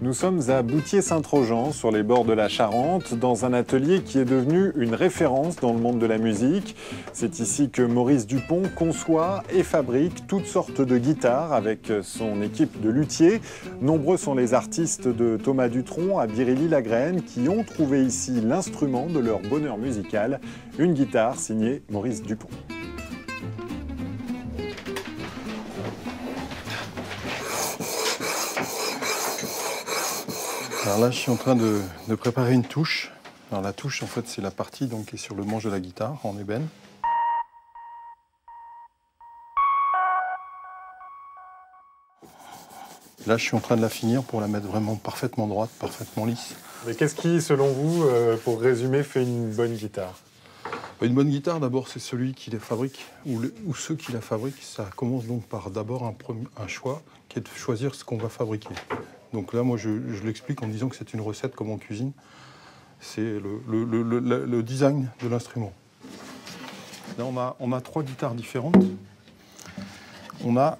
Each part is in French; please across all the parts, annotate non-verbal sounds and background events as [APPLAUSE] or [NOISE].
Nous sommes à Boutier-Saint-Trojan, sur les bords de la Charente, dans un atelier qui est devenu une référence dans le monde de la musique. C'est ici que Maurice Dupont conçoit et fabrique toutes sortes de guitares avec son équipe de luthiers. Nombreux sont les artistes de Thomas Dutronc à Birilly-Lagraine qui ont trouvé ici l'instrument de leur bonheur musical, une guitare signée Maurice Dupont. Alors là, je suis en train de, de préparer une touche. Alors la touche, en fait, c'est la partie donc, qui est sur le manche de la guitare en ébène. Là, je suis en train de la finir pour la mettre vraiment parfaitement droite, parfaitement lisse. Mais qu'est-ce qui, selon vous, euh, pour résumer, fait une bonne guitare? Une bonne guitare, d'abord, c'est celui qui la fabrique, ou, le- ou ceux qui la fabriquent. Ça commence donc par d'abord un choix, qui est de choisir ce qu'on va fabriquer. Donc là, moi, je, je l'explique en disant que c'est une recette comme en cuisine. C'est le, le- le- le- le- le design de l'instrument. Là, on a, on a trois guitares différentes. On a,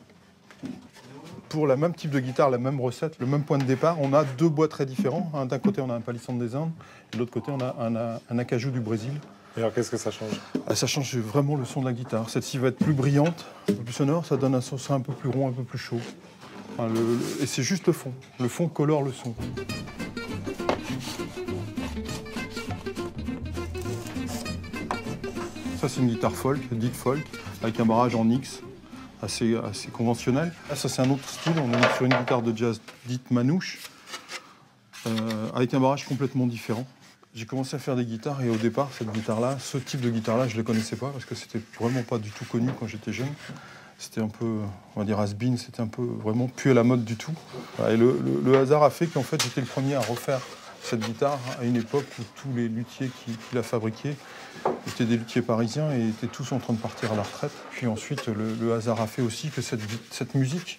pour le même type de guitare, la même recette, le même point de départ, on a deux bois très différents. Un, D'un côté, on a un palissandre des Indes, et de l'autre côté, on a un, un acajou du Brésil. Et alors, qu'est-ce que ça change? Ah, ça change vraiment le son de la guitare. Celle-ci va être plus brillante, un peu plus sonore, ça donne un son un peu plus rond, un peu plus chaud. Le- le- et c'est juste le fond. Le fond colore le son. Ça, c'est une guitare folk, dite folk, avec un barrage en X, assez, conventionnel. Là, ça, c'est un autre style. On est sur une guitare de jazz dite manouche, euh, avec un barrage complètement différent. J'ai commencé à faire des guitares et au départ, cette guitare-là, ce type de guitare-là, je ne les connaissais pas parce que c'était vraiment pas du tout connu quand j'étais jeune. C'était un peu, on va dire, has-been, c'était un peu vraiment plus à la mode du tout. Et le, hasard a fait qu'en fait, j'étais le premier à refaire cette guitare à une époque où tous les luthiers qui, la fabriquaient étaient des luthiers parisiens et étaient tous en train de partir à la retraite. Puis ensuite, le, hasard a fait aussi que cette, musique,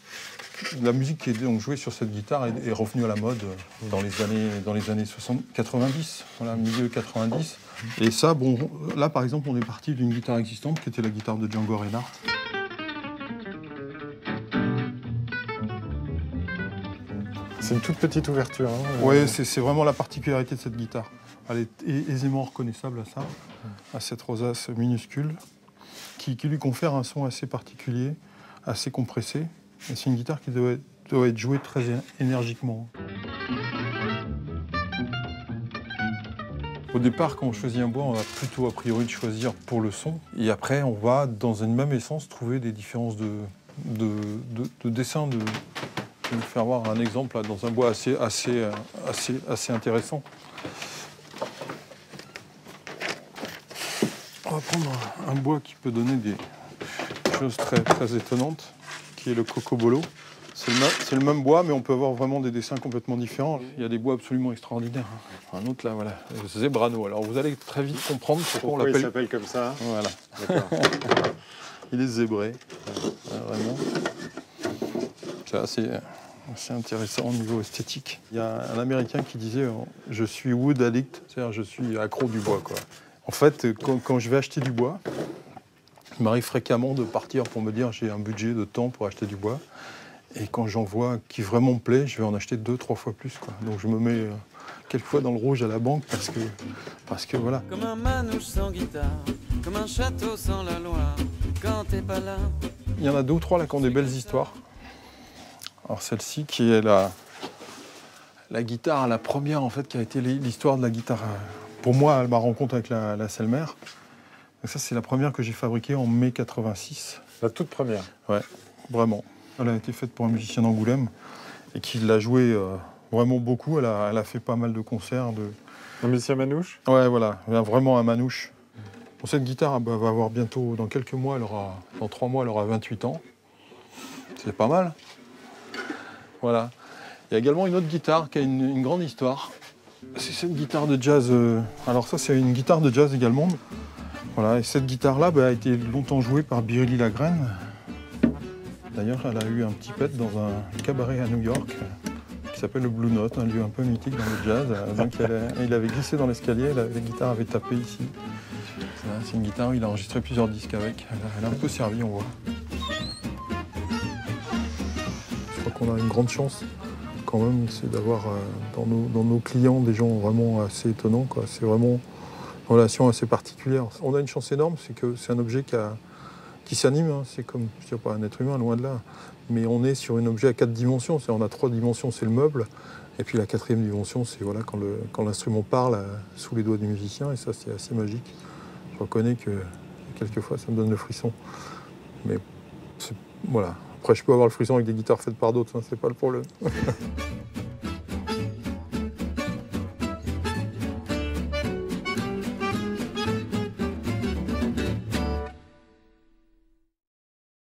la musique qui est donc jouée sur cette guitare est, revenue à la mode dans les années, dans les années 60, 90, voilà, milieu 90. Et ça, bon, là par exemple, on est parti d'une guitare existante qui était la guitare de Django Reinhardt. C'est une toute petite ouverture. hein, euh, Oui, c'est c'est vraiment la particularité de cette guitare. Elle est ai- aisément reconnaissable à ça, à cette rosace minuscule, qui, qui lui confère un son assez particulier, assez compressé. C'est une guitare qui doit être, doit être jouée très énergiquement. Au départ, quand on choisit un bois, on a plutôt a priori de choisir pour le son. Et après, on va, dans une même essence, trouver des différences de, de, de- de dessin. De, je vais vous faire voir un exemple là, dans un bois assez, assez, euh, assez, assez intéressant. On va prendre un, bois qui peut donner des choses très, très étonnantes, qui est le cocobolo. C'est le, même- c'est le même bois, mais on peut avoir vraiment des dessins complètement différents. Il y a des bois absolument extraordinaires. Un autre là, voilà, le Zebrano. Alors vous allez très vite comprendre pourquoi, Pourquoi on l'appelle. s'appelle comme ça Voilà, D'accord. [LAUGHS] il est zébré, euh, vraiment. C'est assez, assez intéressant au niveau esthétique. Il y a un Américain qui disait euh, Je suis wood addict, c'est-à-dire je suis accro du bois. Quoi. En fait, euh, quand, quand je vais acheter du bois, il m'arrive fréquemment de partir pour me dire j'ai un budget de temps pour acheter du bois. Et quand j'en vois qui vraiment me plaît, je vais en acheter deux, trois fois plus. Quoi. Donc je me mets euh, quelquefois dans le rouge à la banque parce que, parce que voilà. Comme un manouche sans guitare, comme un château sans la Loire. Quand t'es pas là, Il y en a deux ou trois là qui ont des belles histoires. Alors celle-ci qui est la, la guitare, la première en fait qui a été l'histoire de la guitare. euh, Pour moi, ma rencontre avec la, la Selmer. Donc ça c'est la première que j'ai fabriquée en mai 86. La toute première. Ouais, vraiment. Elle a été faite pour un musicien d'Angoulême et qui l'a joué euh, vraiment beaucoup. Elle a, elle a fait pas mal de concerts. De... Un musicien manouche? Ouais, voilà, vraiment un manouche. Bon, cette guitare elle va avoir bientôt, dans quelques mois, elle aura, dans trois mois, elle aura 28 ans. C'est pas mal. Voilà. Il y a également une autre guitare qui a une, une grande histoire. C'est cette guitare de jazz. euh, Alors ça, c'est une guitare de jazz également. Voilà. Et cette guitare-là bah, a été longtemps jouée par Birilly Lagraine. D'ailleurs, elle a eu un petit pet dans un cabaret à New York qui s'appelle le Blue Note, un lieu un peu mythique dans le jazz. Il avait glissé dans l'escalier, la, guitare avait tapé ici. C'est une guitare où il a enregistré plusieurs disques avec. Elle a un peu servi, on voit. Qu'on a une grande chance quand même, c'est d'avoir euh, dans, nos, clients des gens vraiment assez étonnants. C'est vraiment une relation assez particulière. On a une chance énorme, c'est que c'est un objet qui, s'anime. hein. C'est comme, je dirais pas un être humain, loin de là. Mais on est sur un objet à quatre dimensions. On a trois dimensions, c'est le meuble. Et puis la quatrième dimension, c'est voilà, quand l'instrument parle euh, sous les doigts du musicien. Et ça, c'est assez magique. Je reconnais que quelquefois, ça me donne le frisson. Mais voilà. Après, je peux avoir le frisson avec des guitares faites par d'autres, hein, c'est pas le problème. [LAUGHS]